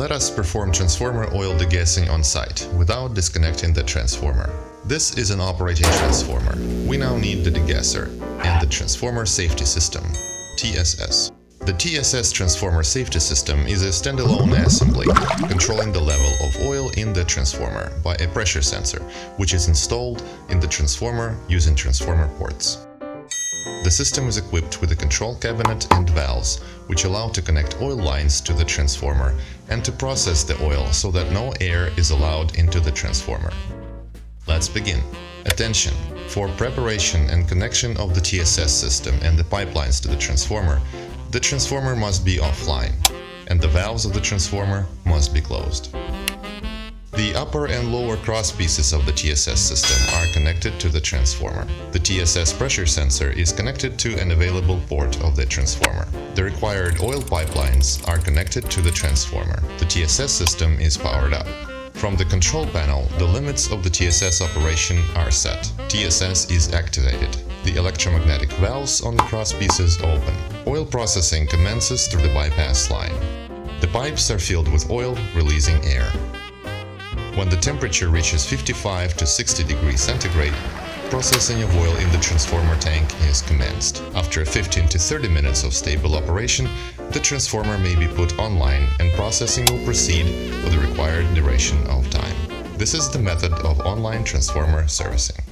Let us perform transformer oil degassing on site without disconnecting the transformer. This is an operating transformer. We now need the degasser and the transformer safety system, TSS. The TSS transformer safety system is a standalone assembly controlling the level of oil in the transformer by a pressure sensor, which is installed in the transformer using transformer ports. The system is equipped with a control cabinet and valves, which allow to connect oil lines to the transformer and to process the oil so that no air is allowed into the transformer. Let's begin. Attention! For preparation and connection of the TSS system and the pipelines to the transformer, the transformer must be offline, and the valves of the transformer must be closed. The upper and lower cross pieces of the TSS system are connected to the transformer. The TSS pressure sensor is connected to an available port of the transformer. The required oil pipelines are connected to the transformer. The TSS system is powered up. From the control panel, the limits of the TSS operation are set. TSS is activated. The electromagnetic valves on the crosspieces open. Oil processing commences through the bypass line. The pipes are filled with oil, releasing air. When the temperature reaches 55 to 60 degrees centigrade, processing of oil in the transformer tank is commenced. After 15 to 30 minutes of stable operation, the transformer may be put online and processing will proceed for the required duration of time. This is the method of online transformer servicing.